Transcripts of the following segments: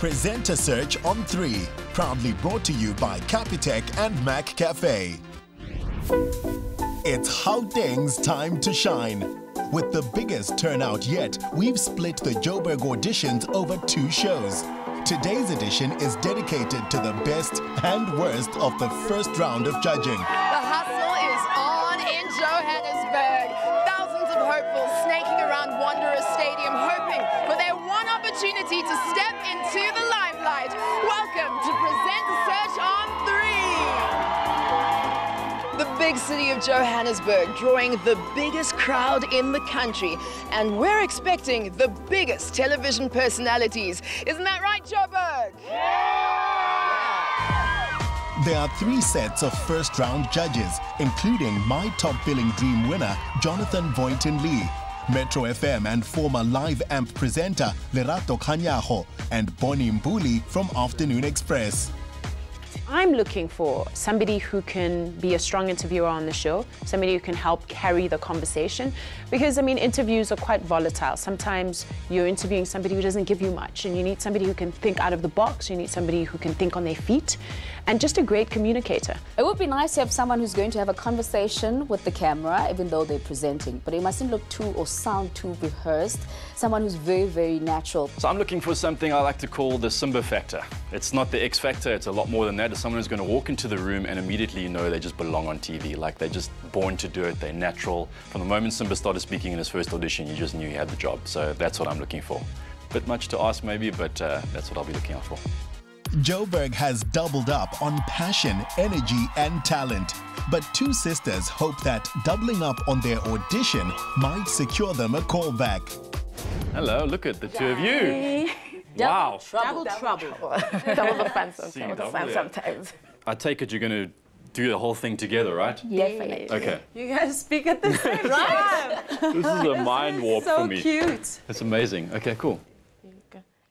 Presenter Search on 3, proudly brought to you by Capitec and McCafe. It's Gauteng's time to shine. With the biggest turnout yet, we've split the Joburg auditions over two shows. Today's edition is dedicated to the best and worst of the first round of judging. The hustle is on in Johannesburg. Thousands of hopefuls snaking around Wanderers Stadium, hoping for their one opportunity to step into big city of Johannesburg drawing the biggest crowd in the country. And we're expecting the biggest television personalities. Isn't that right, Joburg? There are three sets of first round judges, including my top billing dream winner, Jonathan Boynton Lee, Metro FM and former Live Amp presenter Lerato Kganyago, and Bonnie Mbuli from Afternoon Express. I'm looking for somebody who can be a strong interviewer on the show, somebody who can help carry the conversation. Because, I mean, interviews are quite volatile. Sometimes you're interviewing somebody who doesn't give you much, and you need somebody who can think out of the box, you need somebody who can think on their feet, and just a great communicator. It would be nice to have someone who's going to have a conversation with the camera, even though they're presenting, but it mustn't look too or sound too rehearsed. Someone who's very, very natural. So I'm looking for something I like to call the Simba factor. It's not the X factor, it's a lot more than that. It's someone who's going to walk into the room and immediately you know they just belong on TV. Like they're just born to do it, they're natural. From the moment Simba started speaking in his first audition, you just knew he had the job. So that's what I'm looking for. Bit much to ask maybe, but uh, that's what I'll be looking out for. Joburg has doubled up on passion, energy, and talent. But two sisters hope that doubling up on their audition might secure them a callback. Hello, look at the two of you. Wow. Trouble, trouble. double the fun sometimes. See, Double the double fun it. sometimes. I take it you're going to do the whole thing together, right? Definitely. Okay. You guys speak at the same time. This is a mind warp so for me. So cute. It's amazing. Okay, cool.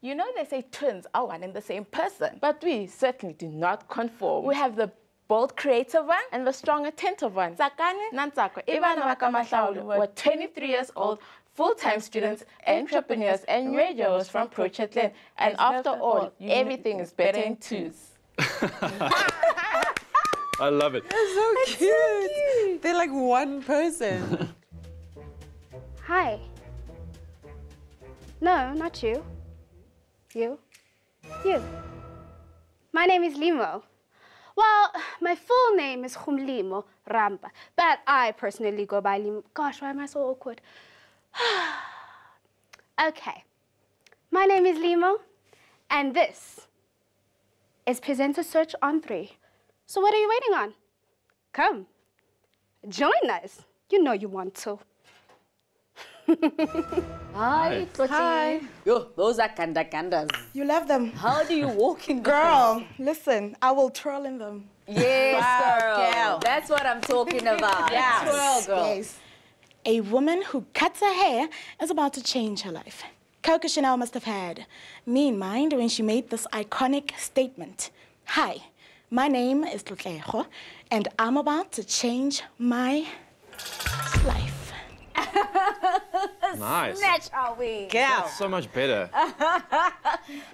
You know they say twins are one and the same person, but we certainly do not conform. We have the bold creative one and the strong attentive one. Sakane Nantsako, Ivana Wakamahlaulu were 23 years old, full-time students, entrepreneurs, and radios from Prochetland. And after all, everything is better in twos. I love it. They're so cute. They're like one person. Hi. No, not you. You. You. My name is Limo. Well, my full name is Humlimo Rampa, but I personally go by Limo. Gosh, why am I so awkward? okay. My name is Limo, and this is Presenter Search on 3. So what are you waiting on? Come. Join us. You know you want to. Hi, Hi. Yo, those are kanda kandas. You love them. How do you walk in the Girl, listen, I will twirl in them. Yes, girl. girl. That's what I'm talking about. Yes. Twirl, girl. Yes. A woman who cuts her hair is about to change her life. Coco Chanel must have had me in mind when she made this iconic statement. Hi, my name is Tlotlejo, and I'm about to change my life. Nice. Snatch our wings. That's so much better.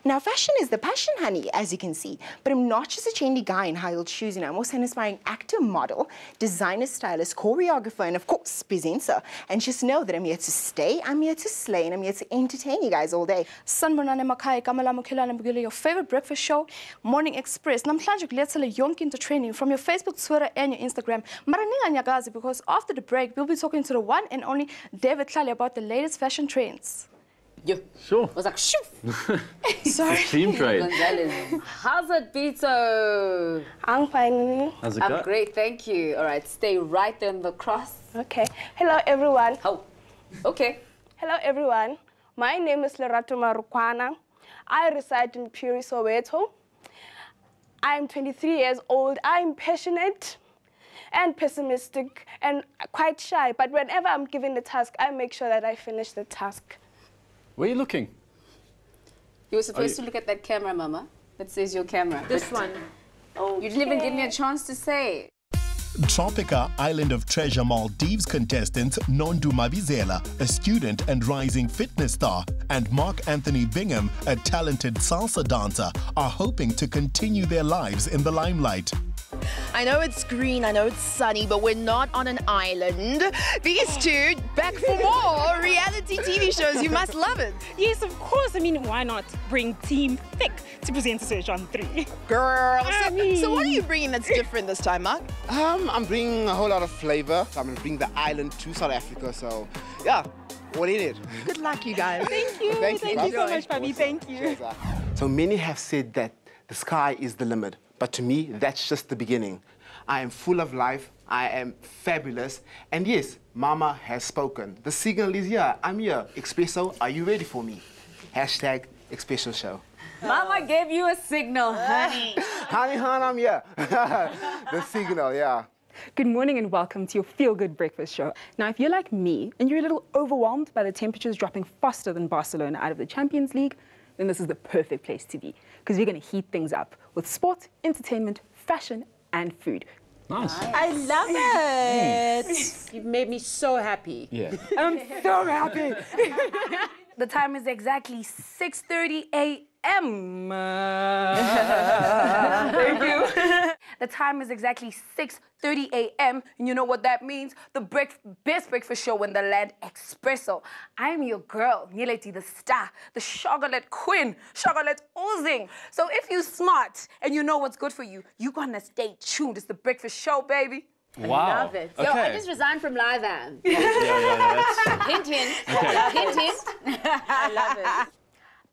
Now, fashion is the passion, honey, as you can see. But I'm not just a trendy guy in high-heeled shoes, you know. I'm also an inspiring actor, model, designer, stylist, choreographer, and of course, presenter. And just know that I'm here to stay, I'm here to slay, and I'm here to entertain you guys all day. Sanbonani Makai Kamala Mukhelane Bugile, your favorite breakfast show, Morning Express. Namhlanje kulethele yonke into training from your Facebook, Twitter, and your Instagram. Mara ninganyakazi because after the break, we'll be talking to the one and only David Tlali about the latest fashion trends. Yo, Sure. I was like, shoo. Sorry. Team trade. Gonzalez. How's it, Bito? I'm fine. How's it I'm go? great, thank you. All right, stay right there on the cross. Okay. Hello, everyone. Oh, okay. Hello, everyone. My name is Lerato Marukwana. I reside in Puri, Soweto. I'm 23 years old. I'm passionate and pessimistic and quite shy. But whenever I'm given a task, I make sure that I finish the task. Where are you looking? You were supposed you- to look at that camera, Mama. That says your camera. This But one. You didn't even give me a chance to say. Tropika Island of Treasure Maldives contestants Nondu Mabizela, a student and rising fitness star, and Mark Anthony Bingham, a talented salsa dancer, are hoping to continue their lives in the limelight. I know it's green, I know it's sunny, but we're not on an island. These two back for more reality TV shows. You must love it. Yes, of course. I mean, why not bring Team Thick to present a search on three? Girl. So, so what are you bringing that's different this time, Mark? Um, I'm bringing a whole lot of flavor. So I'm gonna bring the island to South Africa. So, yeah, what in it? Good luck, you guys. Thank you. Thank you, Thank you so much, Pabi. Thank you. So many have said that the sky is the limit, but to me, that's just the beginning. I am full of life. I am fabulous. And yes, Mama has spoken. The signal is here. I'm here. Expresso, are you ready for me? Hashtag Expresso Show. Mama gave you a signal, honey. honey, honey, I'm here. the signal, yeah. Good morning and welcome to your Feel Good Breakfast Show. Now, if you're like me and you're a little overwhelmed by the temperatures dropping faster than Barcelona out of the Champions League, then this is the perfect place to be because we're going to heat things up with sport, entertainment, fashion, and food. Nice. I love it. You've made me so happy. Yeah. I'm so happy. The time is exactly 6.30 a.m. Thank you. The time is exactly 6.30 a.m. And you know what that means? The break- best breakfast show in the land, Expresso. I'm your girl, Nileti the star, the chocolate queen, chocolate oozing. So if you're smart and you know what's good for you, you're gonna stay tuned. It's the breakfast show, baby. Wow. Love it. Yo, I just resigned from Live Am. Yeah, yeah, yeah, hint, hint. Okay. Hint, hint. I love it.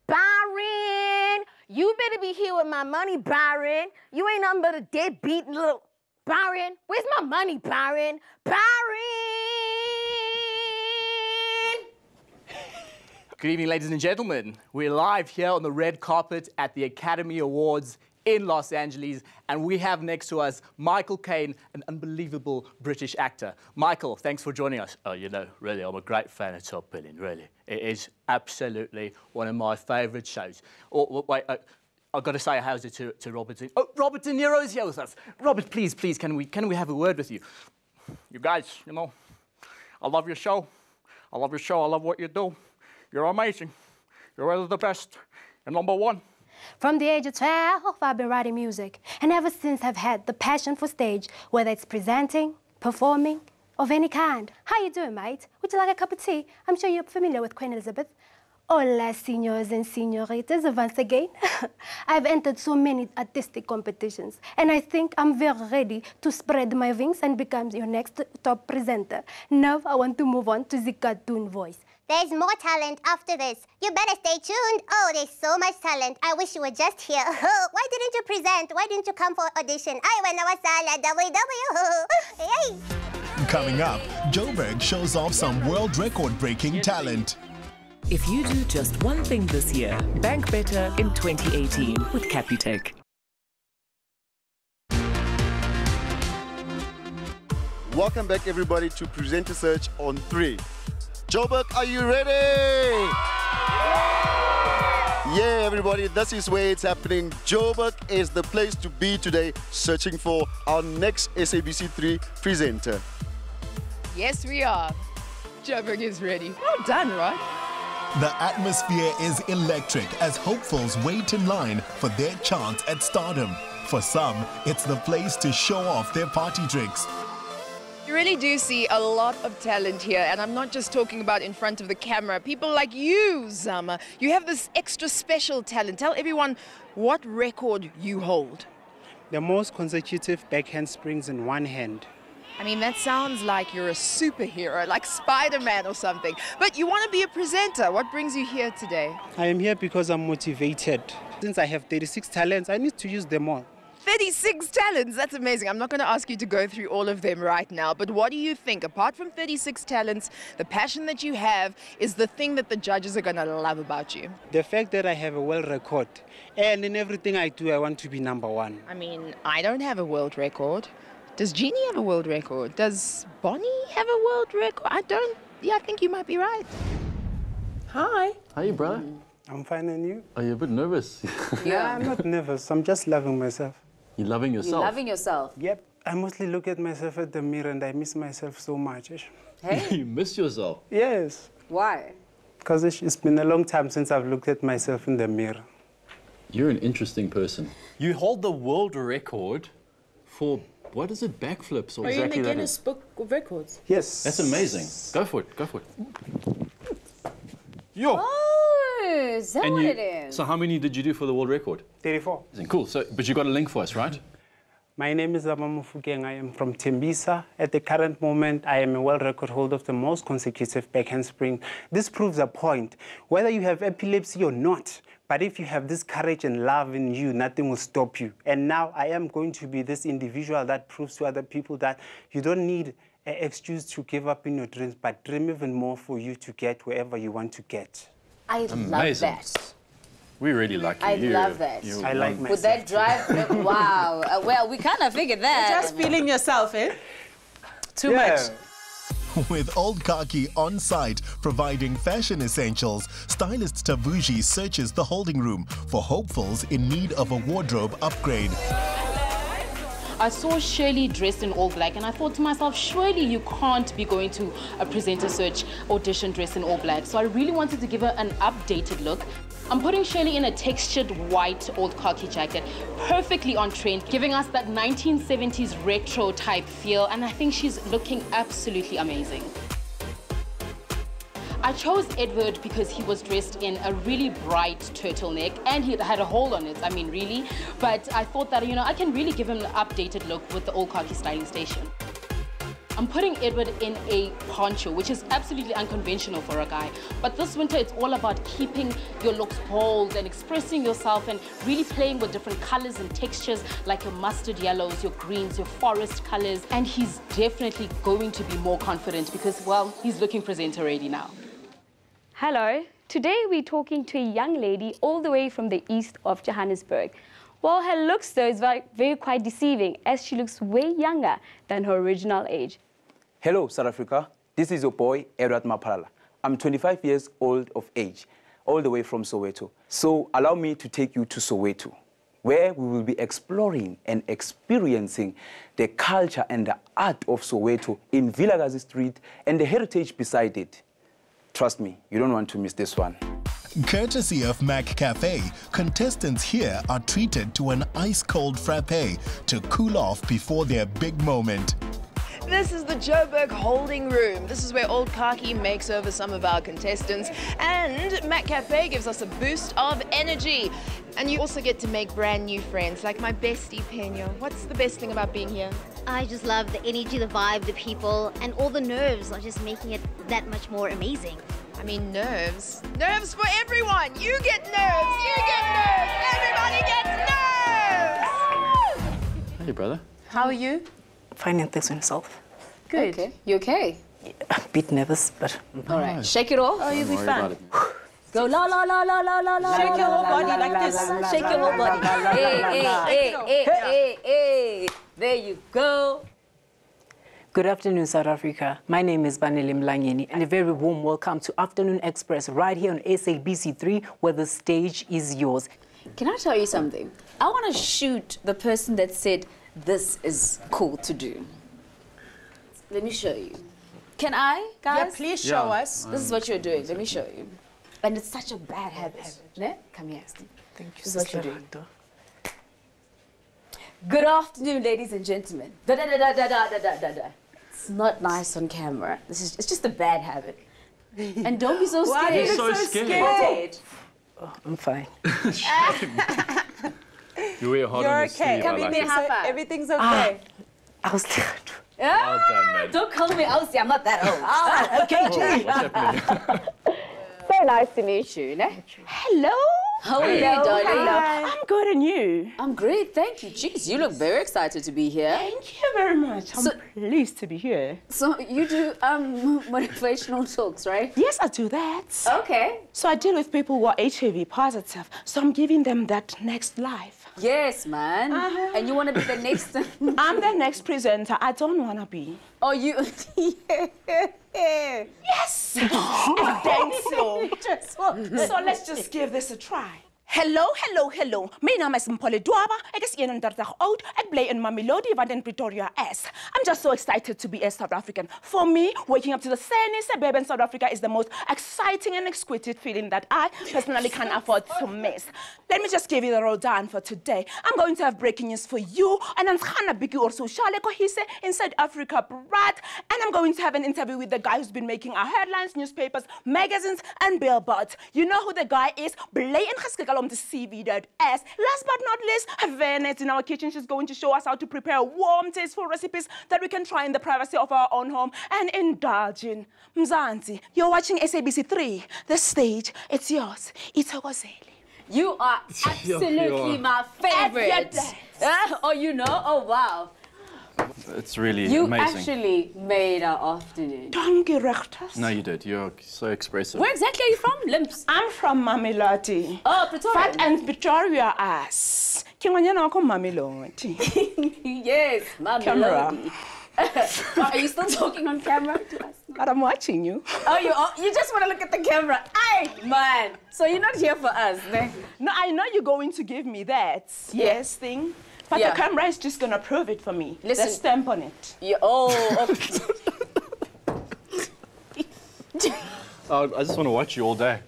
Byron, you better be here with my money, Byron. You ain't nothing but a deadbeat little. Byron, where's my money, Byron? Byron! Good evening, ladies and gentlemen. We're live here on the red carpet at the Academy Awards in Los Angeles, and we have next to us Michael Caine, an unbelievable British actor. Michael, thanks for joining us. Oh, you know, really, I'm a great fan of Top Billing, really. It is absolutely one of my favourite shows. Oh, wait, uh, I've got to say how's it to, to Robert De Oh, Robert De Niro's here with us. Robert, please, please, can we, can we have a word with you? You guys, you know, I love your show. I love your show. I love what you do. You're amazing. You're really the best. You're number one. From the age of 12, I've been writing music. And ever since, I've had the passion for stage, whether it's presenting, performing, of any kind. How you doing, mate? Would you like a cup of tea? I'm sure you're familiar with Queen Elizabeth. Hola, senors and senoritas, once again. I've entered so many artistic competitions, and I think I'm very ready to spread my wings and become your next top presenter. Now I want to move on to the cartoon voice. There's more talent after this. You better stay tuned. Oh, there's so much talent. I wish you were just here. Why didn't you present? Why didn't you come for audition? I went to WW. Yay! Coming up, Joburg shows off some world record breaking talent. If you do just one thing this year, bank better in 2018 with Capitec. Welcome back, everybody, to Presenter Search on 3. Joburg, are you ready? Yeah, everybody, this is where it's happening. Joburg is the place to be today, searching for our next SABC3 presenter. Yes, we are. Joburg is ready. Well done, right? The atmosphere is electric as hopefuls wait in line for their chance at stardom. For some, it's the place to show off their party tricks. You really do see a lot of talent here, and I'm not just talking about in front of the camera. People like you, Zama, you have this extra special talent. Tell everyone what record you hold. The most consecutive backhand springs in one hand. I mean, that sounds like you're a superhero, like Spider Man or something. But you want to be a presenter. What brings you here today? I am here because I'm motivated. Since I have 36 talents, I need to use them all. 36 talents. That's amazing. I'm not going to ask you to go through all of them right now, but what do you think? Apart from 36 talents, the passion that you have is the thing that the judges are going to love about you. The fact that I have a world record, and in everything I do, I want to be number one. I mean, I don't have a world record. Does Jeannie have a world record? Does Bonnie have a world record? I don't. Yeah, I think you might be right. Hi. How you, brother? I'm fine, and you? Are you a bit nervous? Yeah, I'm not nervous. I'm just loving myself. You're loving You're yourself? loving yourself. Yep. I mostly look at myself at the mirror and I miss myself so much. ish. you miss yourself. Yes, Why? because it's been a long time since I've looked at myself in the mirror. You're an interesting person. You hold the world record for, what is it, backflips or Are you in the Guinness is? Book of Records? Yes. That's amazing. Go for it, go for it. Yo! Oh, is that And what you- it is? So how many did you do for the world record? 34. Cool, so, but you got a link for us, right? My name is Amamo Fukeng. I am from Tembisa. At the current moment, I am a world record holder of the most consecutive back handspring. This proves a point. Whether you have epilepsy or not, but if you have this courage and love in you, nothing will stop you. And now I am going to be this individual that proves to other people that you don't need an excuse to give up in your dreams, but dream even more for you to get wherever you want to get. I love that. We really like you. I You- love that. you I like want- With that drive, look, wow. Uh, well, we kind of figured that. You're Just feeling yourself, eh? Too Yeah. much. With Old Khaki on site providing fashion essentials, stylist Tavuji searches the holding room for hopefuls in need of a wardrobe upgrade. I saw Shirley dressed in all black, and I thought to myself, surely you can't be going to a presenter search audition dressed in all black. So I really wanted to give her an updated look. I'm putting Shirley in a textured white old khaki jacket, perfectly on trend, giving us that 1970s retro type feel, and I think she's looking absolutely amazing. I chose Edward because he was dressed in a really bright turtleneck and he had a hole on it, I mean really. But I thought that, you know, I can really give him an updated look with the old khaki styling station. I'm putting Edward in a poncho, which is absolutely unconventional for a guy. But this winter, it's all about keeping your looks bold and expressing yourself and really playing with different colors and textures like your mustard yellows, your greens, your forest colors. And he's definitely going to be more confident because, well, he's looking presenter ready now. Hello. Today we're talking to a young lady all the way from the east of Johannesburg. Well, her looks though is very, very quite deceiving as she looks way younger than her original age. Hello, South Africa. This is your boy, Edward Mapalala. I'm 25 years old of age, all the way from Soweto. So allow me to take you to Soweto, where we will be exploring and experiencing the culture and the art of Soweto in Vilakazi Street and the heritage beside it. Trust me, you don't want to miss this one. Courtesy of McCafe, contestants here are treated to an ice-cold frappe to cool off before their big moment. This is the Joburg Holding Room. This is where Old Khaki makes over some of our contestants. And McCafe gives us a boost of energy. And you also get to make brand new friends, like my bestie Pena. What's the best thing about being here? I just love the energy, the vibe, the people, and all the nerves are just making it that much more amazing. I mean, nerves. Nerves for everyone! You get nerves! You get nerves! Everybody gets nerves! Hey, brother. How are you? Finding things on yourself. Good. Okay. You okay? A bit nervous, but. All right. Shake it off. Oh, you'll be fine. Go la la la la la la la. Shake your whole body like this. la, la, Shake your whole body. la, la, la, Hey, hey, la, la. hey, hey, hey, hey. There you go. Good afternoon, South Africa. My name is Baneli Mlangeni, and a very warm welcome to Afternoon Express right here on SABC3, where the stage is yours. Can I tell you something? I want to shoot the person that said this is cool to do. Let me show you. Can I, guys? Yeah, please show Yeah. us. This is what you're doing. Let me show you. And it's such a bad habit. Ne? Come here. Thank you, This is what you're doing. Rando. Good afternoon, ladies and gentlemen. Da da da da da da da da da da. It's not nice on camera. This is it's just a bad habit. And don't be so Why scared. are you so so scared? scared. Oh, I'm fine. You wear hard You're on your okay. sleeve. I like it. high five. Everything's okay. I was Ah, Well done, man. Don't call me Elsie. I'm not that old. Ah, okay, Jay. What's happening? So nice to meet you. Ne? Hello. How are you, darling? hi. I'm good, and you? I'm great, thank you. Jeez, you look very excited to be here. Thank you very much. I'm So- pleased to be here. So you do um motivational talks, right? Yes, I do that. Okay. So I deal with people who are HIV positive. So I'm giving them that next life. Yes, man. Uh-huh. And you want to be the next? I'm the next presenter. I don't want to be. Oh, you? Yes. I think so. so let's just give this a try. Hello, hello, hello. My name is Mpole Dwaba. Ek is 31 oud. Ek bly in Mamelodi wat in Pretoria is. I'm just so excited to be a South African. For me, waking up to the sunny suburban South Africa is the most exciting and exquisite feeling that I personally can afford to miss. Let me just give you the rundown for today. I'm going to have breaking news for you and I'm gonna big or sociale kohise in South Africa, Brad. And I'm going to have an interview with the guy who's been making our headlines, newspapers, magazines, and billboards. You know who the guy is? Blaine Gaskikalo from the CV S. Last but not least, Venice in our kitchen. She's going to show us how to prepare warm, tasteful recipes that we can try in the privacy of our own home and indulge in. Mzansi, you're watching SABC 3. The stage, it's yours. Ithokozele. You are absolutely my favorite. Oh, you know? Oh, wow. It's really you amazing. actually made our afternoon. Dankie, regters. No, you did. You're so expressive. Where exactly are you from? Limps. I'm from Mamelodi. Oh, Pretoria. Fat and Pretoria ass. Kingwanyana wako Mamelodi. yes, Mamelodi. Camera. are you still talking on camera to us? But I'm watching you. Oh, you oh, you just want to look at the camera. Hey, man. So you're not here for us, then? No, I know you're going to give me that yes thing. But Yeah. the camera is just gonna prove it for me. Listen. The stamp on it. Yeah, oh, okay. Oh, I just want to watch you all day.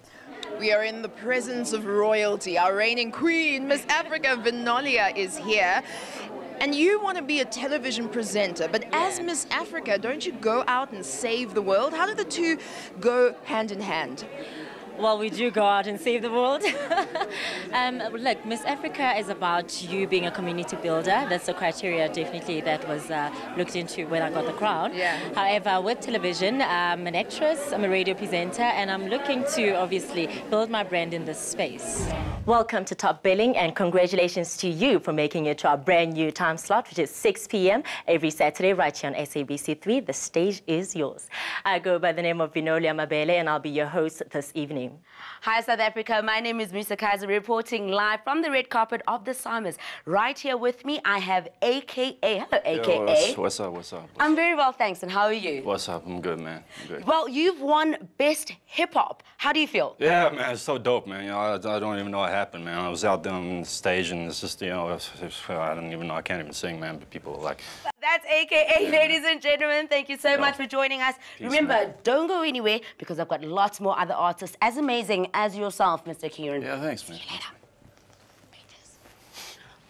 We are in the presence of royalty. Our reigning queen, Miss Africa Vinolia, is here. And you want to be a television presenter, but as Miss Africa, don't you go out and save the world? How do the two go hand in hand? Well, we do go out and save the world. um, look, Miss Africa is about you being a community builder. That's the criteria, definitely, that was uh, looked into when I got the crown. Yeah. However, with television, I'm an actress, I'm a radio presenter, and I'm looking to obviously build my brand in this space. Welcome to Top Billing and congratulations to you for making it to our brand new time slot, which is 6 p.m. every Saturday right here on SABC3. The stage is yours. I go by the name of Vinolia Mabele and I'll be your host this evening. Hi, South Africa. My name is Musa Kaiser, reporting live from the red carpet of the Simons. Right here with me, I have AKA. Hello, Yo, AKA. what's, what's up? What's up? I'm very well, thanks. And how are you? What's up? I'm good, man. I'm good. Well, you've won Best Hip Hop. How do you feel? Yeah, man, it's so dope, man. You know, I, I don't even know what happened, man. I was out there on the stage, and it's just, you know, it's, it's, I don't even know. I can't even sing, man. But people are like, That's AKA, ladies and gentlemen. Thank you so much for joining us. Peace, Remember, man. don't go anywhere because I've got lots more other artists as amazing as yourself, Mr. Kiernan. yeah, thanks, man.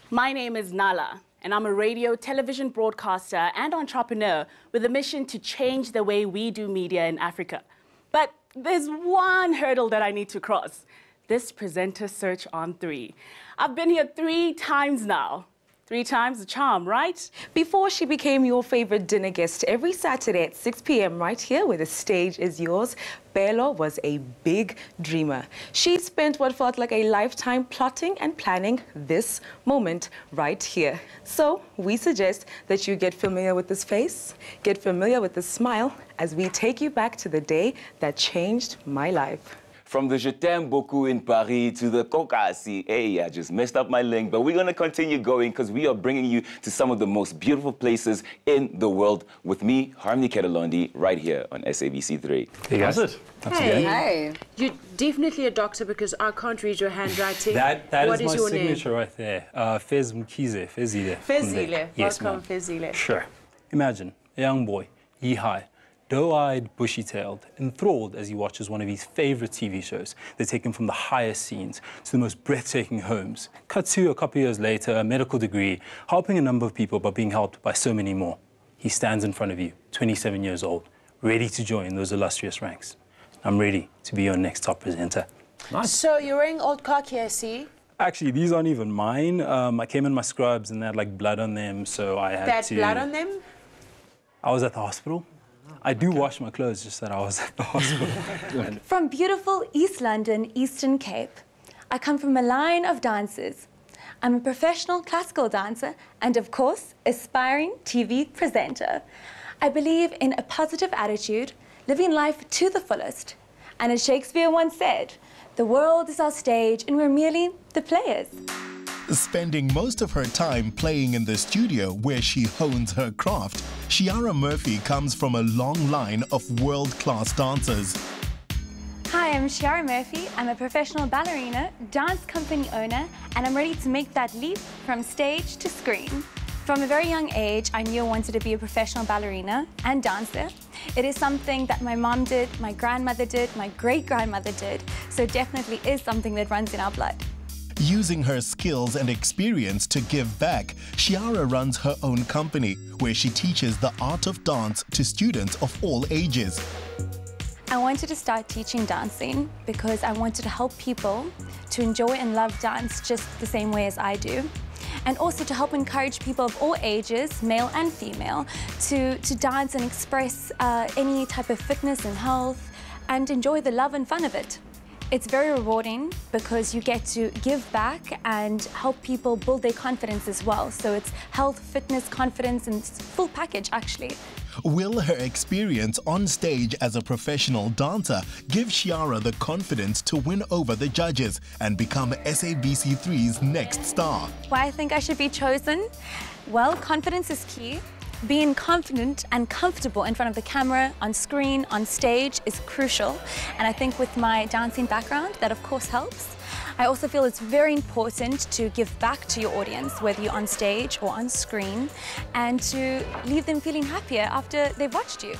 My name is Nala, and I'm a radio, television broadcaster, and entrepreneur with a mission to change the way we do media in Africa. But there's one hurdle that I need to cross this presenter search on three. I've been here three times now. Three times the charm, right? Before she became your favorite dinner guest every Saturday at 6 p.m. right here where the stage is yours, Belo was a big dreamer. She spent what felt like a lifetime plotting and planning this moment right here. So we suggest that you get familiar with this face, get familiar with this smile as we take you back to the day that changed my life. From the Je t'aime beaucoup in Paris to the Kokasi. Hey, I just messed up my link, but we're going to continue going because we are bringing you to some of the most beautiful places in the world with me, Harmony Ketalondi, right here on SABC3. Hey, guys. How's it? Hey. You're definitely a doctor because I can't read your handwriting. That, that What is is my your signature right there. Uh, Fez Mkize, Fezile. Fezile. Yes, Welcome, ma'am. Fezile. Sure. Imagine a young boy, yee-high, doe-eyed, bushy-tailed, enthralled as he watches one of his favorite TV shows. They take him from the highest scenes to the most breathtaking homes. Cut to a couple years later, a medical degree, helping a number of people, but being helped by so many more. He stands in front of you, 27 years old, ready to join those illustrious ranks. I'm ready to be your next top presenter. So you're wearing old khaki, I see. Actually, these aren't even mine. Um, I came in my scrubs and they had like blood on them, so I had That to. blood on them? I was at the hospital. I do wash my clothes, just that I was at the hospital. From beautiful East London, Eastern Cape, I come from a line of dancers. I'm a professional classical dancer and, of course, aspiring TV presenter. I believe in a positive attitude, living life to the fullest. And as Shakespeare once said, the world is our stage and we're merely the players. Spending most of her time playing in the studio where she hones her craft, Shiara Murphy comes from a long line of world class dancers. Hi, I'm Shiara Murphy. I'm a professional ballerina, dance company owner, and I'm ready to make that leap from stage to screen. From a very young age, I knew I wanted to be a professional ballerina and dancer. It is something that my mom did, my grandmother did, my great-grandmother did, so definitely is something that runs in our blood. Using her skills and experience to give back, Shiara runs her own company where she teaches the art of dance to students of all ages. I wanted to start teaching dancing because I wanted to help people to enjoy and love dance just the same way as I do. And also to help encourage people of all ages, male and female, to, to dance and express uh, any type of fitness and health and enjoy the love and fun of it. It's very rewarding because you get to give back and help people build their confidence as well. So it's health, fitness, confidence, and full package actually. Will her experience on stage as a professional dancer give Shiara the confidence to win over the judges and become SABC3's next star? Why I think I should be chosen? Well, confidence is key. Being confident and comfortable in front of the camera, on screen, on stage is crucial. And I think with my dancing background, that of course helps. I also feel it's very important to give back to your audience, whether you're on stage or on screen, and to leave them feeling happier after they've watched you.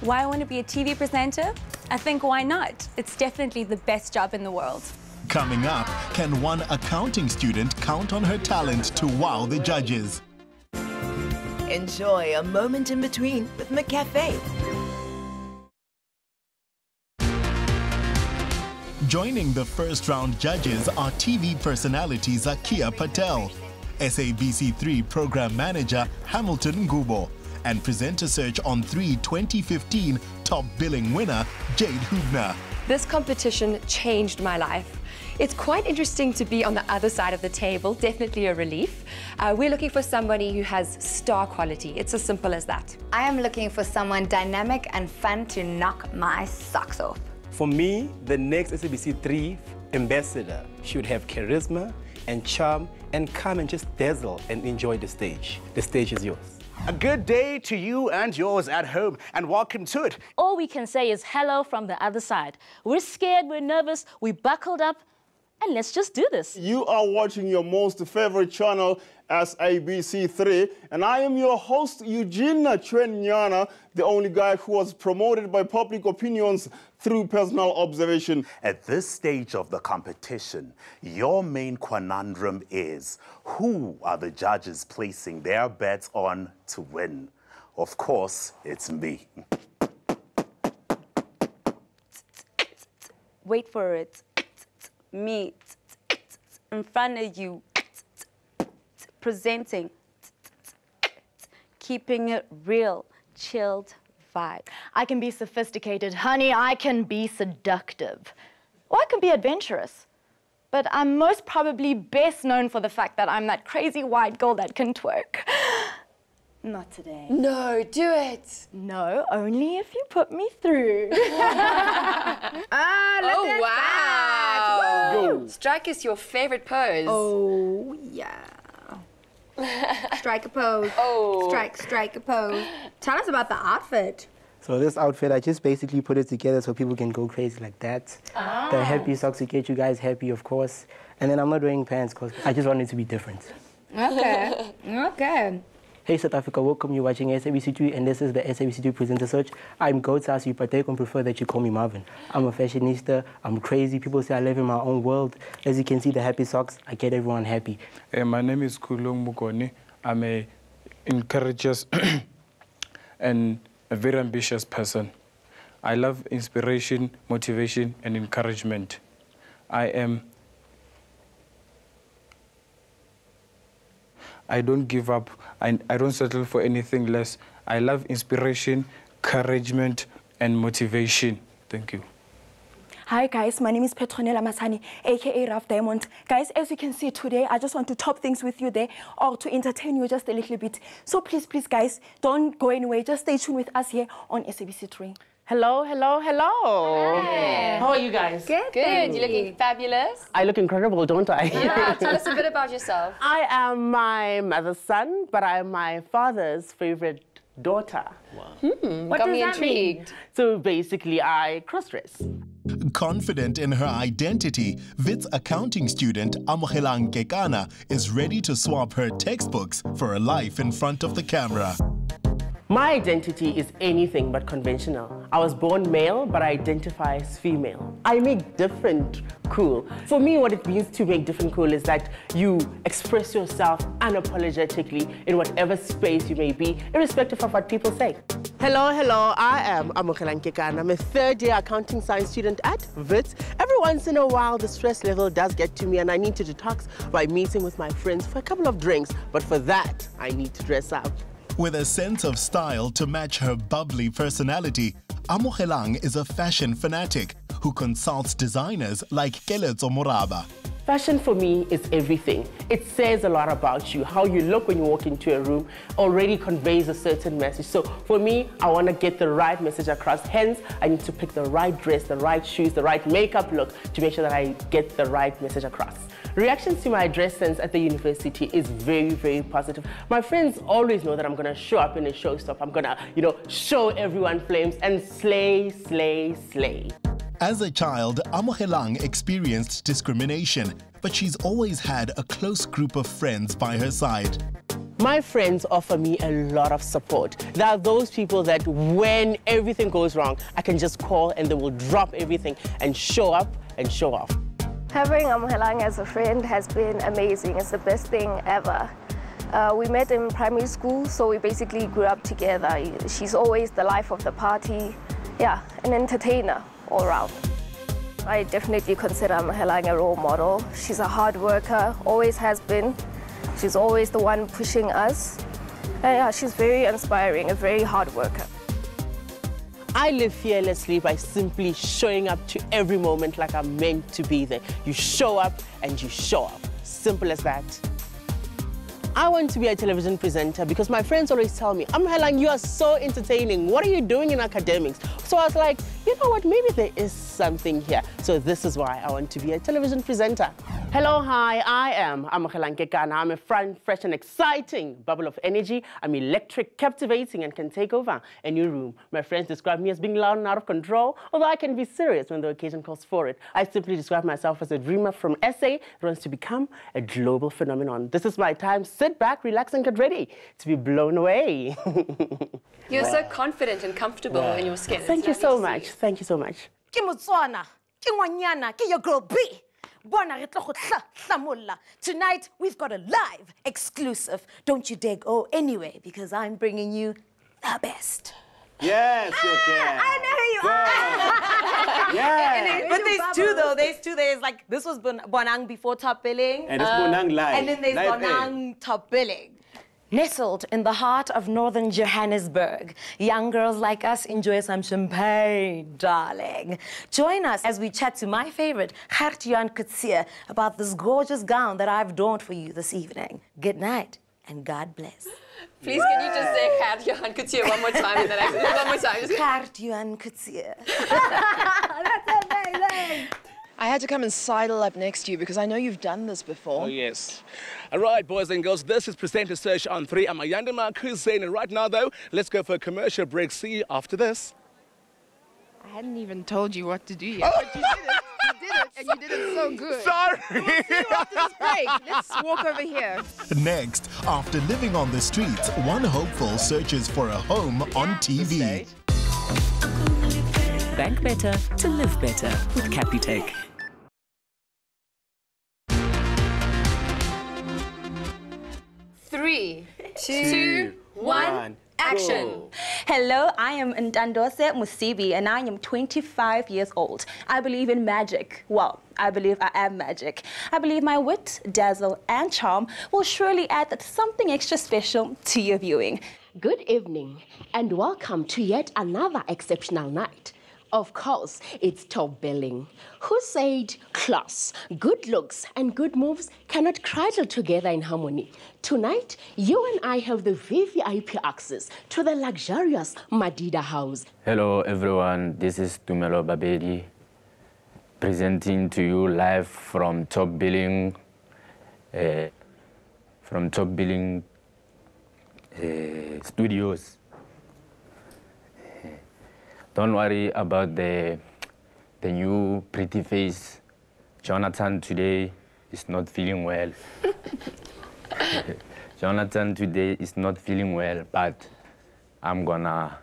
Why I want to be a TV presenter? I think why not? It's definitely the best job in the world. Coming up, can one accounting student count on her talent to wow the judges? Enjoy a moment in between with McCafe. Joining the first round judges are TV personality Zakeeya Patel, SABC3 program manager Hamilton Ngubo, and presenter search on 3 2015 top billing winner Jade Hubner. This competition changed my life. It's quite interesting to be on the other side of the table, definitely a relief. Uh, we're looking for somebody who has star quality. It's as simple as that. I am looking for someone dynamic and fun to knock my socks off. For me, the next SABC3 ambassador should have charisma and charm and come and just dazzle and enjoy the stage. The stage is yours. A good day to you and yours at home, and welcome to it. All we can say is hello from the other side. We're scared, we're nervous, we buckled up, and let's just do this. You are watching your most favorite channel, SABC3, and I am your host, Eugene Chwenyana, the only guy who was promoted by public opinions through personal observation. At this stage of the competition, your main conundrum is who are the judges placing their bets on to win? Of course, it's me. Wait for it. Me in front of you, presenting, keeping it real, chilled vibe. I can be sophisticated, honey, I can be seductive. Or I can be adventurous. But I'm most probably best known for the fact that I'm that crazy white girl that can twerk. Not today. No, do it. No, only if you put me through. ah, look Oh, at wow. that. Woo. Strike is your favorite pose. Oh, yeah. strike a pose. Oh. Strike, strike a pose. Tell us about the outfit. So this outfit, I just basically put it together so people can go crazy like that. Ah. The happy socks to get you guys happy, of course. And then I'm not wearing pants because I just want it to be different. Okay. okay. Hey South Africa, welcome. You're watching SABC2 and this is the SABC2 Presenter Search. I'm Goatsasi, but they can prefer that you call me Marvin. I'm a fashionista, I'm crazy. People say I live in my own world. As you can see, the happy socks, I get everyone happy. Uh, my name is Kulung Mugoni. I'm a encourageous and a very ambitious person. I love inspiration, motivation, and encouragement. I am. I don't give up. I, I don't settle for anything less. I love inspiration, encouragement, and motivation. Thank you. Hi guys, my name is Petronella Masani, aka Raf Diamond. Guys, as you can see today, I just want to top things with you there or to entertain you just a little bit. So please, please guys, don't go anywhere. Just stay tuned with us here on SABC3. Hello, hello, hello. Hi. How are you guys? Good. Good. You're looking fabulous. I look incredible, don't I? Yeah. Tell us a bit about yourself. I am my mother's son, but I'm my father's favorite daughter. Hmm. What got does me that mean? intrigued. So basically, I cross-dress. Confident in her identity, Wits accounting student Amogelang Kekana is ready to swap her textbooks for a life in front of the camera. My identity is anything but conventional. I was born male, but I identify as female. I make different cool. For me, what it means to make different cool is that you express yourself unapologetically in whatever space you may be, irrespective of what people say. Hello, hello, I am Amogelang Kekana. I'm a third year accounting science student at WITS. Every once in a while, the stress level does get to me and I need to detox by meeting with my friends for a couple of drinks. But for that, I need to dress up. With a sense of style to match her bubbly personality, Amogelang is a fashion fanatic who consults designers like Keletso Moraba. Fashion for me is everything. It says a lot about you. How you look when you walk into a room already conveys a certain message. So for me, I want to get the right message across. Hence, I need to pick the right dress, the right shoes, the right makeup look to make sure that I get the right message across. Reactions to my dress sense at the university is very, very positive. My friends always know that I'm gonna show up in a showstop. I'm gonna, you know, show everyone flames and slay, slay, slay. As a child, Amogelang experienced discrimination, but she's always had a close group of friends by her side. My friends offer me a lot of support. There are those people that when everything goes wrong, I can just call and they will drop everything and show up and show off. Having Amogelang as a friend has been amazing. It's the best thing ever. Uh, we met in primary school, so we basically grew up together. She's always the life of the party. Yeah, an entertainer all around. I definitely consider Amogelang a role model. She's a hard worker, always has been. She's always the one pushing us. And yeah, she's very inspiring, a very hard worker. I live fearlessly by simply showing up to every moment like I'm meant to be there. You show up and you show up. Simple as that. I want to be a television presenter because my friends always tell me, "I'm Amogelang, you are so entertaining. What are you doing in academics? So I was like, you know what, maybe there is something here. So this is why I want to be a television presenter. Hello, hi, I am Amogelang Kekana. I'm a fun, fresh and exciting bubble of energy. I'm electric, captivating and can take over a new room. My friends describe me as being loud and out of control, although I can be serious when the occasion calls for it. I simply describe myself as a dreamer from SA who wants to become a global phenomenon. This is my time. Sit back, relax and get ready to be blown away. You're so confident and comfortable in your skin. Thank you so much. Thank you so much. ke motswana ke ngwanyana ke your girl b bona re tlo go tla hlamolla tonight we've got a live exclusive don't you dare go anywhere because i'm bringing you the best Yes, you ah, can. I know who you are. Yeah. But there's two though. There's two. There's like this was Bon- Bonang before top billing. And it's Bonang um, live. And then there's Live Bonang top billing. Nestled in the heart of northern Johannesburg, young girls like us enjoy some champagne, darling. Join us as we chat to my favorite, Gert-Johan Coetzee, about this gorgeous gown that I've donned for you this evening. Good night and God bless. Please, can you just say Gert Johan Couture one more time and then I one more time? Just Gert-Johan Coetzee. That's amazing. I had to come and sidle up next to you because I know you've done this before. Oh, yes. All right, boys and girls, this is Presenter Search on 3. I'm Ayanda Mark Hussein, and right now, though, let's go for a commercial break. See you after this. I hadn't even told you what to do yet, but you did it. You did it, and you did it so good. Sorry. We'll see you after this break. Let's walk over here. Next, after living on the streets, one hopeful searches for a home on TV. Bank better to live better with Capitec. Three, two, one, action. Hello, I am Ndandose Musibi and I am 25 years old. I believe in magic. Well, I believe I am magic. I believe my wit, dazzle, and charm will surely add something extra special to your viewing. Good evening, and welcome to yet another exceptional night. Of course, it's top billing. Who said class, good looks, and good moves cannot cradle together in harmony? Tonight, you and I have the VVIP access to the luxurious Madida house. Hello everyone, this is Tumelo Babedi presenting to you live from Top Billing, uh, from Top Billing uh, Studios. Don't worry about the the new pretty face. Jonathan today is not feeling well. Jonathan today is not feeling well, but I'm gonna,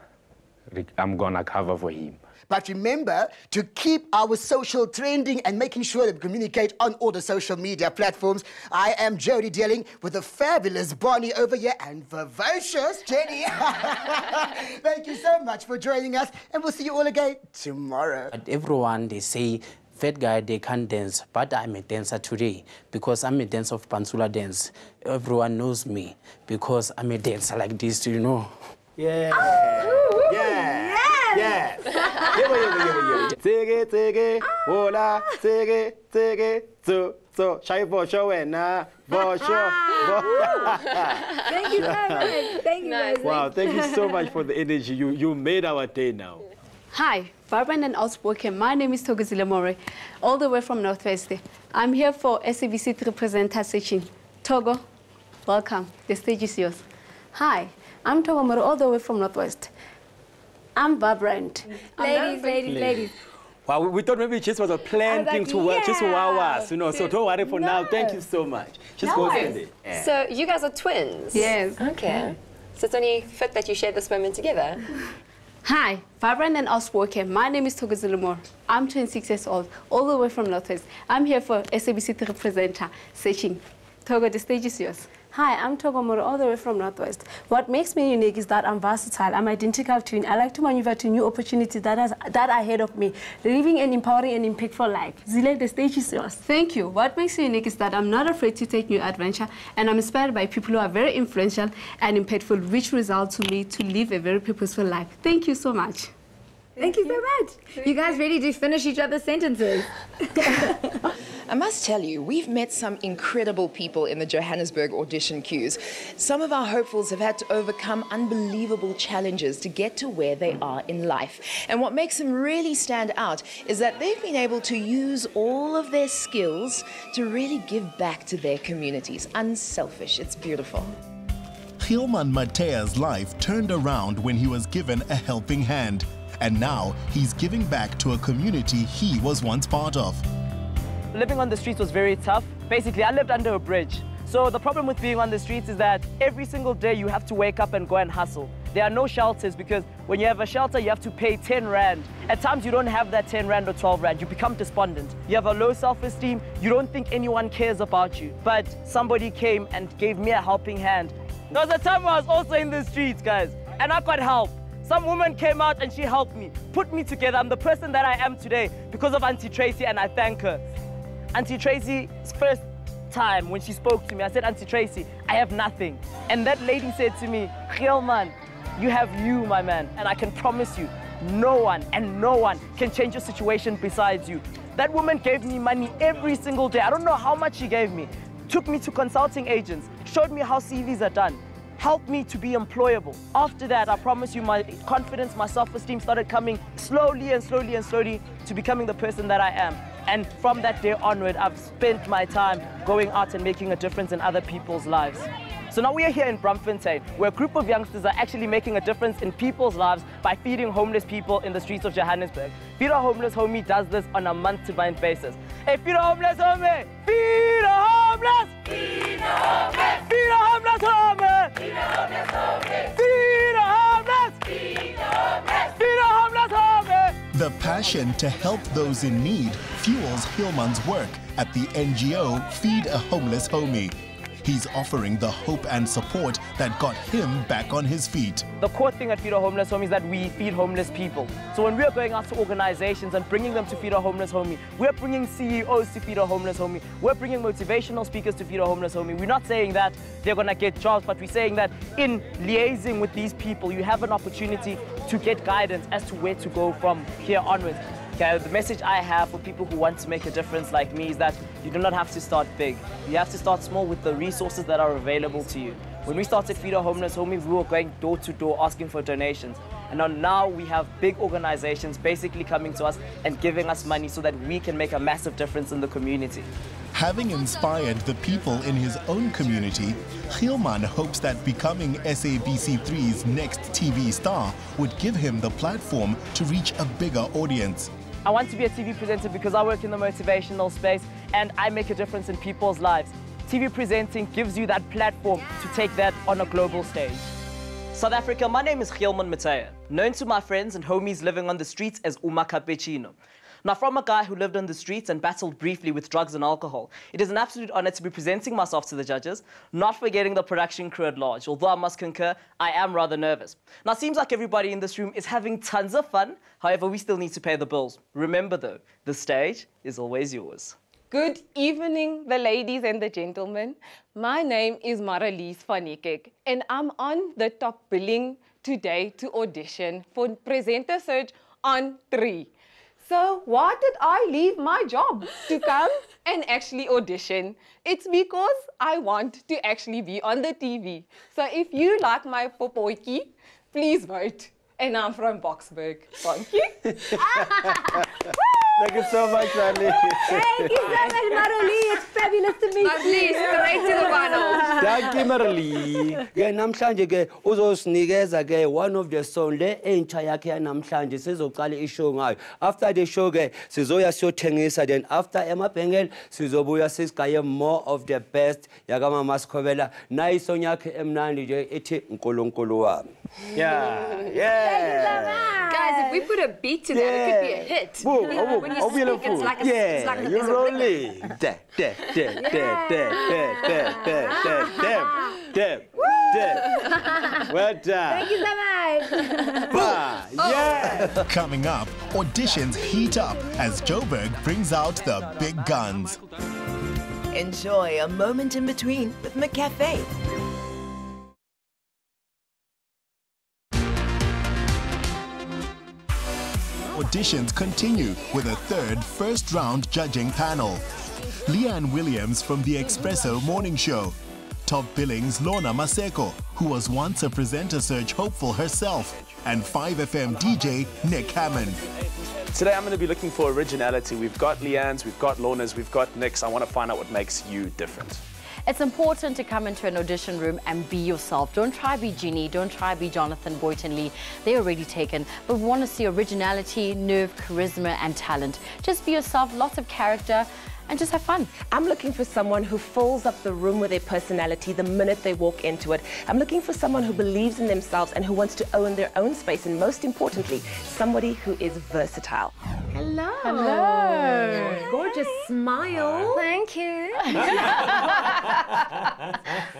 I'm gonna cover for him. But remember to keep our social trending and making sure that we communicate on all the social media platforms. I am Jody dealing with the fabulous Bonnie over here and vivacious Jenny. Thank you so much for joining us, and we'll see you all again tomorrow. But everyone, they say, fat guy, they can't dance, but I'm a dancer today because I'm a dancer of Pantsula dance. Everyone knows me because I'm a dancer like this, you know. Yeah. Yeah. Yes. Yeah, yeah, yeah, yeah, yeah. Tige, tige, hola, tige, tige, so, so, shy for show and uh, for sure. Thank you very much. Thank you guys. Wow, thank you so much for the energy. You, you made our day now. Hi, vibrant and outspoken. My name is Togozile More, all the way from Northwest. I'm here for SABC3 presenter session. Togo, welcome. The stage is yours. Hi, I'm Togo More, all the way from Northwest. I'm vibrant. Ladies, ladies, ladies. Wow, we, we thought maybe just was a planned thing like, to work, just to wow yeah. us, you know. So don't worry for now. Thank you so much. Just go send it. Yeah. So you guys are twins? Yes. Okay. So it's only fit that you share this moment together. Hi, vibrant and outspoken. My name is Togozile More. I'm 26 years old, all the way from Northwest. I'm here for SABC3 presenter, Searching. Togo, the stage is yours. Hi, I'm Togo Moro, all the way from Northwest. What makes me unique is that I'm versatile. I'm identical twin. I like to maneuver to new opportunities that, has, that are ahead of me, living an empowering and impactful life. Zile, the stage is yours. Thank you. What makes me unique is that I'm not afraid to take new adventure, and I'm inspired by people who are very influential and impactful, which result to me to live a very purposeful life. Thank you so much. Thank you so much. You guys really do finish each other's sentences? I must tell you, we've met some incredible people in the Johannesburg audition queues. Some of our hopefuls have had to overcome unbelievable challenges to get to where they are in life. And what makes them really stand out is that they've been able to use all of their skills to really give back to their communities. Unselfish. It's beautiful. Hilman Matea's life turned around when he was given a helping hand. And now he's giving back to a community he was once part of. living on the streets was very tough. Basically, I lived under a bridge. So the problem with being on the streets is that every single day you have to wake up and go and hustle. There are no shelters because when you have a shelter, you have to pay 10 rand. At times, you don't have that 10 rand or 12 rand. You become despondent. You have a low self-esteem. You don't think anyone cares about you. But somebody came and gave me a helping hand. There was a time I was also in the streets, guys, and I got help. Some woman came out and she helped me, put me together. I'm the person that I am today because of Auntie Tracy, and I thank her. Auntie Tracy's first time when she spoke to me, I said, Auntie Tracy, I have nothing. And that lady said to me, man, you have you, my man. And I can promise you, no one and no one can change your situation besides you. That woman gave me money every single day. I don't know how much she gave me. Took me to consulting agents, showed me how CVs are done, helped me to be employable. After that, I promise you, my confidence, my self-esteem started coming slowly and slowly and slowly to becoming the person that I am. And from that day onward, I've spent my time going out and making a difference in other people's lives. So now we are here in Braamfontein, where a group of youngsters are actually making a difference in people's lives by feeding homeless people in the streets of Johannesburg. Feed a Homeless Homie does this on a month-to-month basis. Hey, Feed a Homeless Homie! Feed a Homeless! Feed a Homeless! Feed a Homeless Homie! Feed a Homeless Homie! Feed a Homeless! Feed a Homeless! Feed a Homeless Homie! The passion to help those in need fuels Hillman's work at the NGO Feed a Homeless Homie. He's offering the hope and support that got him back on his feet. The core thing at Feed a Homeless Homie is that we feed homeless people. So when we are going out to organizations and bringing them to Feed a Homeless Homie, we're bringing CEOs to Feed a Homeless Homie, we're bringing motivational speakers to Feed a Homeless Homie. We're not saying that they're gonna get jobs, but we're saying that in liaising with these people, you have an opportunity to get guidance as to where to go from here onwards. Okay, the message I have for people who want to make a difference like me is that you do not have to start big. You have to start small with the resources that are available to you. When we started Feed a Homeless Homie, we were going door to door asking for donations. And now we have big organizations basically coming to us and giving us money so that we can make a massive difference in the community. Having inspired the people in his own community, Hilman hopes that becoming SABC3's next TV star would give him the platform to reach a bigger audience. I want to be a TV presenter because I work in the motivational space and I make a difference in people's lives. TV presenting gives you that platform to take that on a global stage. South Africa, my name is Gielman Mataya, known to my friends and homies living on the streets as Uma Cappuccino. Now, from a guy who lived on the streets and battled briefly with drugs and alcohol, it is an absolute honor to be presenting myself to the judges, not forgetting the production crew at large. Although I must concur, I am rather nervous. Now, it seems like everybody in this room is having tons of fun. However, we still need to pay the bills. Remember, though, the stage is always yours. Good evening, the ladies and the gentlemen. My name is Maralies van Niekerk, and I'm on the top billing today to audition for Presenter Search on 3. So why did I leave my job to come and actually audition? It's because I want to actually be on the TV. So if you like my popoiki, please vote. And I'm from Boksburg. Thank you. Thank you so much, Marley. Thank you so much, Maroli. It's fabulous to meet Marley, you. straight to the final. Thank you, Marley. ke namhlanje ke uzosinikeza ke one of the song le entsha yakhe yanamhlanje sizoqala ishow ngayo after the show ke sizoya siyothengisa then after emabhengel sizobuya sisigaye more of the best yakamama sikhobela nayo isong yakhe emnandi nje ethi nkulunkulu wami Yeah, yeah. Guys, if we put a beat to that, it could be a hit. Boom, boom, when you oh, speak, beautiful. it's like a, yeah, it's like a, you're there's a rolling. Da, da, da, da, da, da, da, da, da, da, da. Well done. Thank you so much. Bah, yeah. Coming up, auditions heat up as Joburg brings out the big guns. Enjoy a moment in between with McCafe. Auditions continue with a third first round judging panel. Leigh-Anne Williams from the Expresso Morning Show. Top billings Lorna Maseko, who was once a presenter search hopeful herself. And 5FM DJ Nick Hamman. Today I'm going to be looking for originality. We've got Leigh-Anne's, we've got Lorna's, we've got Nick's. I want to find out what makes you different. It's important to come into an audition room and be yourself. Don't try be Ginny, don't try be Jonathan Boynton-Lee. They're already taken. But we want to see originality, nerve, charisma, and talent. Just be yourself, lots of character, and just have fun. I'm looking for someone who fills up the room with their personality the minute they walk into it. I'm looking for someone who believes in themselves and who wants to own their own space. And most importantly, somebody who is versatile. Hello. Hello. Gorgeous smile. Thank you.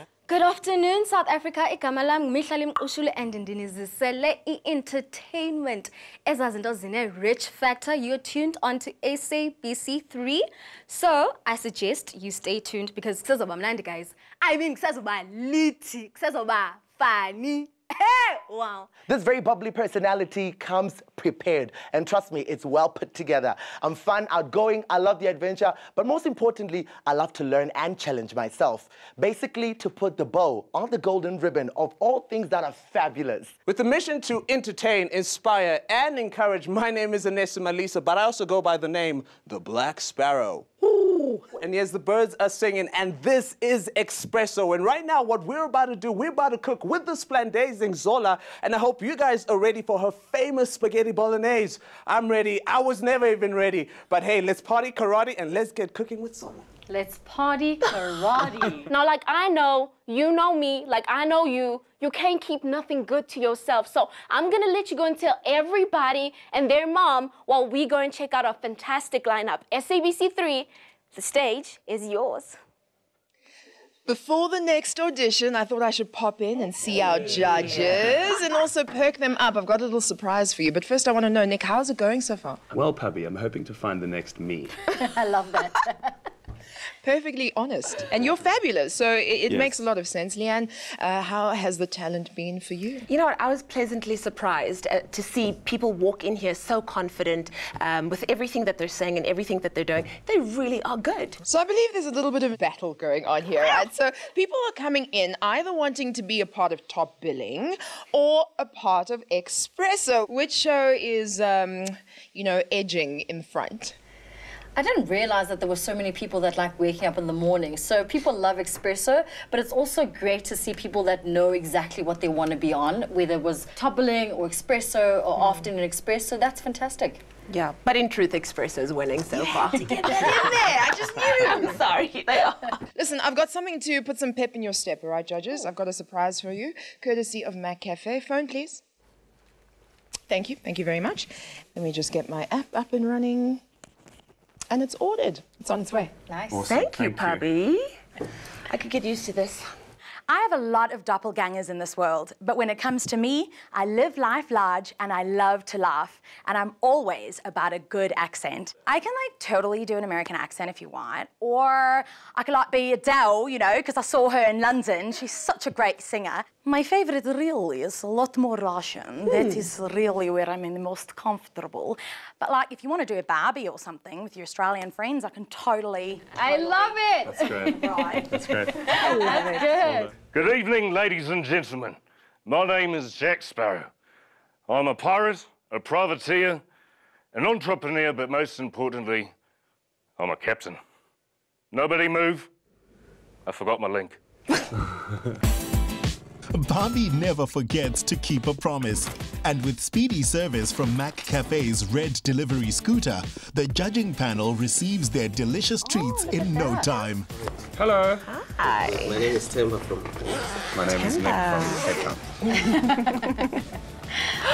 Good afternoon, South Africa. Igama lami nguMihlali Mqushule and ndinizisele i-entertainment ezazinto zine-rich factor. You're tuned onto SABC3. So, I suggest you stay tuned because kusezoba mnandi, guys. I mean, kusezoba lithi, kusezoba funny. Hey, wow. This very bubbly personality comes prepared. And trust me, it's well put together. I'm fun, outgoing, I love the adventure, but most importantly, I love to learn and challenge myself. Basically, to put the bow on the golden ribbon of all things that are fabulous. With the mission to entertain, inspire, and encourage, my name is Anessa Malisa, but I also go by the name The Black Sparrow. And yes, the birds are singing, and this is Expresso. And right now, what we're about to do, we're about to cook with the splendazing Zola, and I hope you guys are ready for her famous spaghetti bolognese. I'm ready. I was never even ready. But hey, let's party karate and let's get cooking with Zola. Let's party karate. Now, like I know, you know me, like I know you, you can't keep nothing good to yourself. So I'm gonna let you go and tell everybody and their mom while we go and check out our fantastic lineup. SABC3, the stage is yours. Before the next audition, I thought I should pop in and see our judges and also perk them up. I've got a little surprise for you. But first, I want to know, Nick, how's it going so far? Well, Pabi, I'm hoping to find the next me. I love that. Perfectly honest. And you're fabulous, so it, it Yes. makes a lot of sense. Leigh-Anne, uh, how has the talent been for you? You know what? I was pleasantly surprised uh, to see people walk in here so confident um, with everything that they're saying and everything that they're doing. They really are good. So I believe there's a little bit of a battle going on here, right? So people are coming in either wanting to be a part of Top Billing or a part of Expresso. Which show is, um, you know, edging in front? I didn't realize that there were so many people that like waking up in the morning. So people love Expresso, but it's also great to see people that know exactly what they want to be on, whether it was top billing or Expresso or mm. afternoon espresso. That's fantastic. Yeah, but in truth, Expresso is winning so far. to get that in there. I just knew. I'm sorry, they are. Listen, I've got something to put some pep in your step, all right, judges? I've got a surprise for you, courtesy of McCafe. Phone, please. Thank you. Thank you very much. Let me just get my app up and running. And it's ordered. It's on its way. Nice. Awesome. Thank you, Pabi. I could get used to this. I have a lot of doppelgangers in this world, but when it comes to me, I live life large and I love to laugh, and I'm always about a good accent. I can like totally do an American accent if you want, or I could like be Adele, you know, because I saw her in London. She's such a great singer. My favorite really is a lot more Russian. That Hmm. is really where I'm in the most comfortable. But like, if you want to do a Barbie or something with your Australian friends, I can totally. I love it. That's great. Right. That's great. I love it. Good. Good evening, ladies and gentlemen. My name is Jack Sparrow. I'm a pirate, a privateer, an entrepreneur, but most importantly, I'm a captain. Nobody move. I forgot my link. Barbie never forgets to keep a promise. And with speedy service from McCafe's red delivery scooter, the judging panel receives their delicious oh, treats in no time. Hello. Hi. My name is Timber from. My name is Nick from Headcount.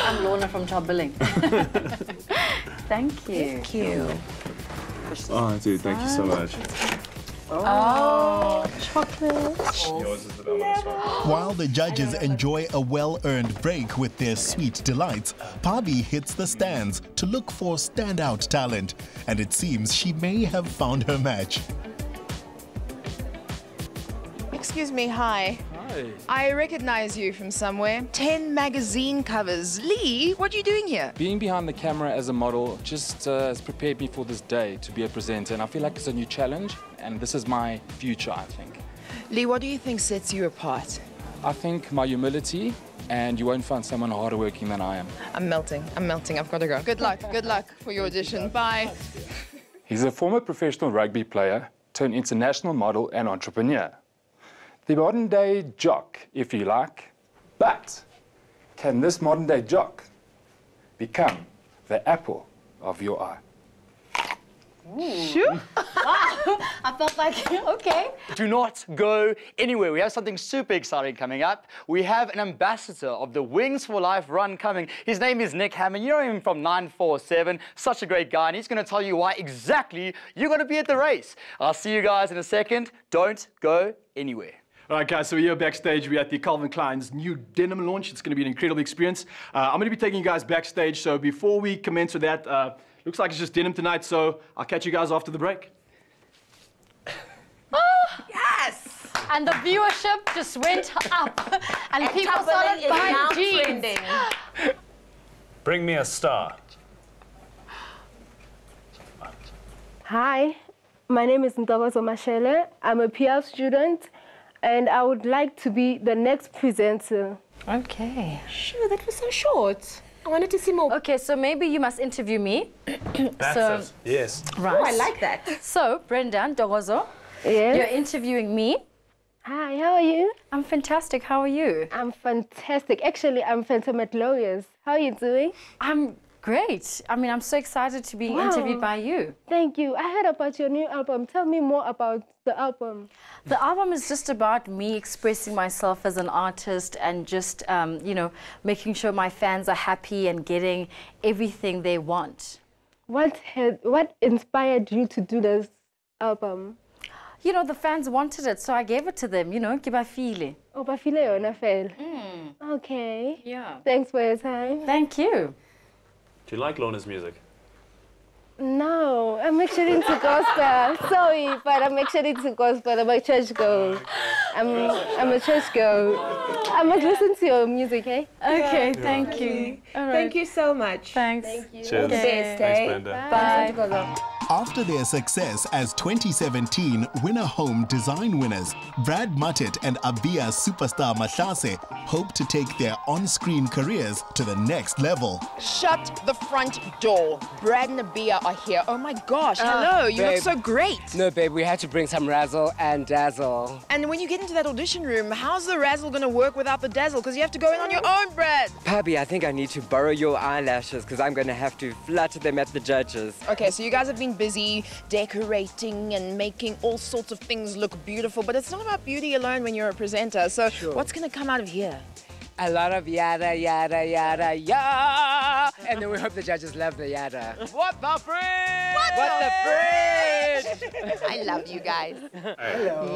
I'm Lorna from Top Billing. Thank you. Thank you. Oh, dude, thank you so much. Oh, chocolate. Yours is the best one. While the judges enjoy a well earned break with their sweet delights, Barbie hits the stands to look for standout talent. And it seems she may have found her match. Excuse me, hi. Hi. I recognize you from somewhere. 10 magazine covers. Lee, what are you doing here? Being behind the camera as a model just uh, has prepared me for this day to be a presenter, and I feel like it's a new challenge, and this is my future, I think. Lee, what do you think sets you apart? I think my humility, and you won't find someone harder working than I am. I'm melting. I'm melting. I've got to go. Good luck. Good luck for your audition. Bye. He's a former professional rugby player, turned international model and entrepreneur. The modern day jock, if you like. But can this modern day jock become the apple of your eye? Sure. wow. I felt like, okay. Do not go anywhere. We have something super exciting coming up. We have an ambassador of the Wings for Life run coming. His name is Nick Hamman. You know him from 947. Such a great guy. And he's going to tell you why exactly you're going to be at the race. I'll see you guys in a second. Don't go anywhere. All right, guys, so we're here backstage. We're at the Calvin Klein's new denim launch. It's going to be an incredible experience. Uh, I'm going to be taking you guys backstage, so before we commence with that, uh, looks like it's just denim tonight, so I'll catch you guys after the break. Oh, Yes! And the viewership just went up. And, And people Top started Billing is buying jeans. trending. Bring me a star. Hi, my name is Ntokozo Mashele. I'm a PR student and I would like to be the next presenter. Okay. Sure, that was so short. I wanted to see more. Okay, so maybe you must interview me. That's so, it. Yes. Right. Oh, I like that. So, Brendan Dogozo, Yes? you're interviewing me. Hi, how are you? I'm fantastic. How are you? I'm fantastic. Actually, I'm Phantom at Lawyers. How are you doing? I'm great. I mean, I'm so excited to be Wow. interviewed by you. Thank you. I heard about your new album. Tell me more about the album. The album is just about me expressing myself as an artist and just, um, you know, making sure my fans are happy and getting everything they want. What had, what inspired you to do this album? You know, the fans wanted it, so I gave it to them, you know, ke ba file. Oh, ba file yona fela. Okay. Yeah. Thanks for your time. Thank you. Do you like Lorna's music? No, I'm actually into gospel. Sorry, but I'm actually into gospel. I'm a church girl. I'm, I'm a church girl. I must listen to your music, eh? Okay, thank you. All right. Thank you so much. Thanks. Thank you. Cheers. All the best, Thanks, eh? Brenda. Bye. Bye. After their success as 2017 Winner Home Design winners, Brad Muttit and Abia superstar Mashase hope to take their on-screen careers to the next level. Shut the front door. Brad and Abia are here. Oh my gosh, Uh, hello. You look so great. No, babe, we had to bring some razzle and dazzle. And when you get into that audition room, how's the razzle going to work without the dazzle? Because you have to go in on your own, Brad. Pabi, I think I need to borrow your eyelashes because I'm going to have to flutter them at the judges. Okay, so you guys have been busy decorating and making all sorts of things look beautiful, but it's not about beauty alone when you're a presenter. So what's going to come out of here? A lot of yada, yada, yada, yada. And then we hope the judges love the yada. What the fridge? What, the fridge? I love you guys.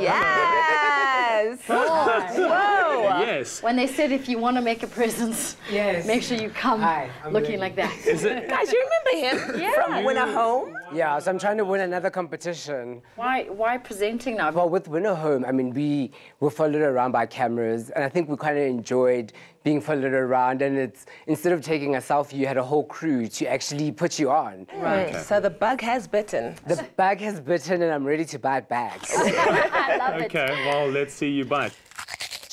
Yes. Whoa. Yes. When they said if you want to make a presence, yes. make sure you come looking like that. Is it- Guys, you remember him Yeah. from Winner Home? Yeah, so I'm trying to win another competition. Why, why presenting now? Well, with Winner Home, I mean, we were followed around by cameras, and I think we kind of enjoyed being followed around. And it's instead of taking a selfie, you had a whole crew to actually put you on. Right. So the bug has bitten. The bag has bitten, and I'm ready to bite back. okay, well, let's see you bite.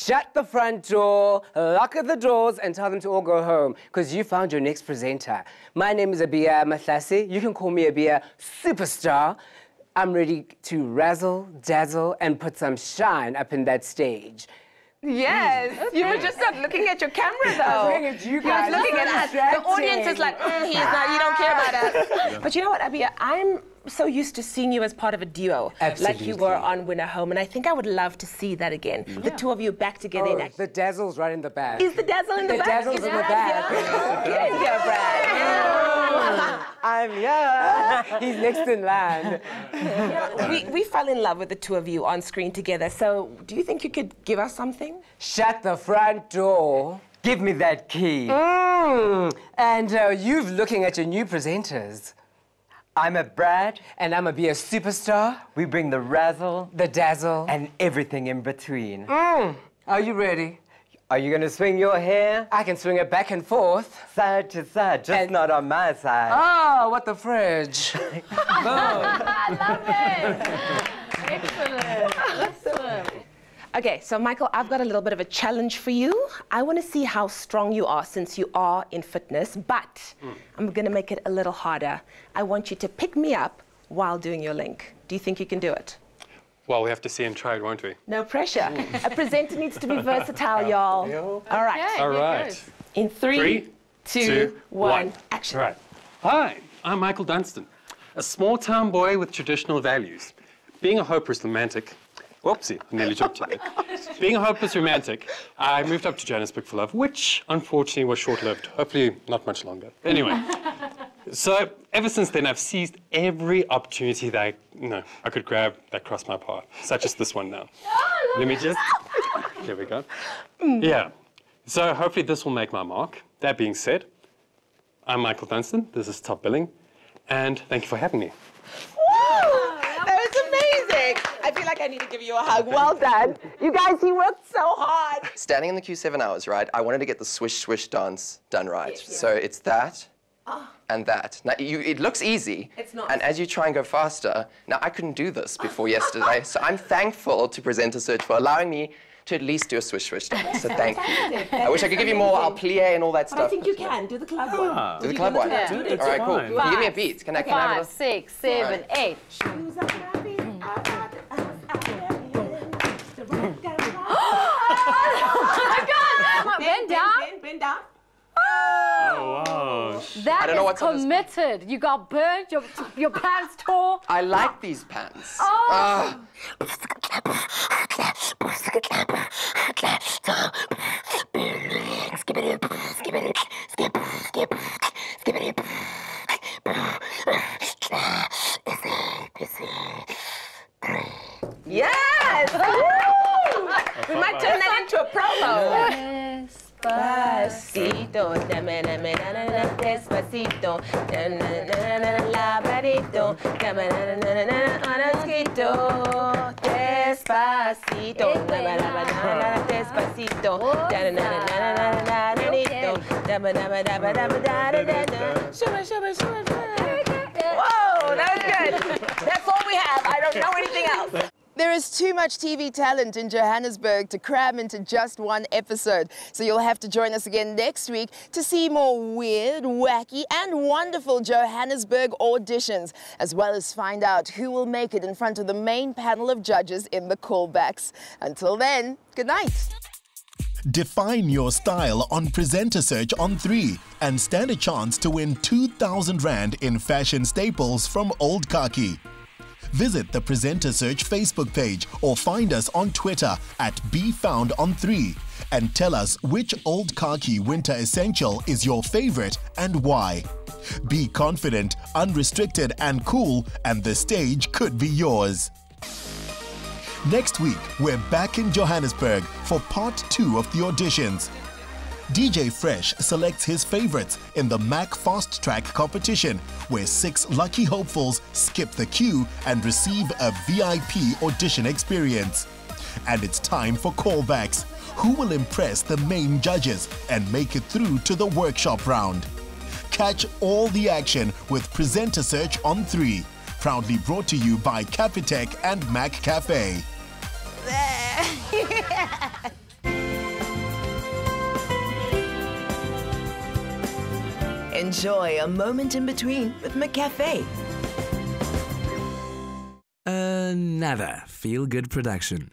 Shut the front door, lock the doors, and tell them to all go home, because you found your next presenter. My name is Abia Mahlase. You can call me Abia Superstar. I'm ready to razzle, dazzle, and put some shine up in that stage. Yes, you were just not looking at your camera though. I was looking at you You was looking at us. The audience is like, mm, he's not. You don't care about us. But you know what, Abia? I'm so used to seeing you as part of a duo, like you were on Winner Home, and I think I would love to see that again. The two of you back together. Oh, action. the dazzle's right in the back. Is the dazzle in the, The back? dazzle's in the back. Get in here, Brad. I'm here. He's next in line. we, we fell in love with the two of you on screen together. So, do you think you could give us something? Shut the front door. Give me that key. Mm. And uh, you've looking at your new presenters. I'm a Brad. And I'm a be a superstar. We bring the razzle, the dazzle, and everything in between. Mm. Are you ready? Are you gonna swing your hair? I can swing it back and forth. Side to side, just not on my side. Oh, what the fridge. I love it. Excellent. Excellent. Okay, so Michael, I've got a little bit of a challenge for you. I want to see how strong you are since you are in fitness, but I'm going to make it a little harder. I want you to pick me up while doing your link. Do you think you can do it? Well, we have to see and try it, won't we? No pressure. a presenter needs to be versatile, y'all. All right. All right. In three, Three, two, two, one, one. action. Right. Hi, I'm Michael Dunstan, a small town boy with traditional values. Being a hopeless romantic, whoopsie, I nearly jumped you there. Being a hopeless romantic, I moved up to Johannesburg for love, which unfortunately was short lived. Hopefully, not much longer. Anyway, so ever since then, I've seized every opportunity that I, you know, I could grab that crossed my path, such as this one now. Oh, Let me just. There we go. Mm. Yeah. So hopefully this will make my mark. That being said, I'm Michael Dunstan. This is Top Billing, and thank you for having me. That was amazing. I feel like I need to give you a hug. Well done. You guys, he worked so hard. Standing in the queue seven hours, right? I wanted to get the swish swish dance done right. So it's that ah. and that. Now you, it looks easy. It's not. And as you try and go faster, now I couldn't do this before yesterday, so I'm thankful to Presenter Search for allowing me to at least do a swish swish dance. So thank you. I wish I could give you more. I'll plie and all that But stuff. I think you can. Do the club ah. one. Do the club can one. do it. All right, cool. Fine. Can you give me a beat? Can I? Can I have Five, a, six, seven, eight. oh my God! Come on, bend down. Bend, bend down. Oh, wow. That I don't know is what's committed. You got burnt. Your your pants tore. I like these pants. Oh. Ah. Yes! We might turn that into a promo. Despacito, dame, dame, na, na, na, despacito, na, na, na, na, na, labradito, dame, na, na, na, na, na, on a. Despacito, dame, dame, na, na, na, despacito, na, na, na, na, na, na, na, dame, dame, dame, dame, dame, da, da, da, da. Shubba, shubba, shubba, shubba. Whoa, Oh, that was good. That's all we have. I don't know anything else. There is too much TV talent in Johannesburg to cram into just one episode. So you'll have to join us again next week to see more weird, wacky, and wonderful Johannesburg auditions, as well as find out who will make it in front of the main panel of judges in the callbacks. Until then, good night. Define your style on Presenter Search on 3 and stand a chance to win 2,000 Rand in fashion staples from Old Khaki. Visit the Presenter Search Facebook page or find us on Twitter at BeFoundOn3 and tell us which Old Khaki winter essential is your favorite and why. Be confident, unrestricted, and cool, and the stage could be yours. Next week, we're back in Johannesburg for part two of the auditions. DJ Fresh selects his favorites in the Mac Fast Track competition, where six lucky hopefuls skip the queue and receive a VIP audition experience. And it's time for callbacks. Who will impress the main judges and make it through to the workshop round? Catch all the action with Presenter Search on 3. Proudly brought to you by Capitec and McCafe. Enjoy a moment in between with McCafe. Uh, Another feel good production.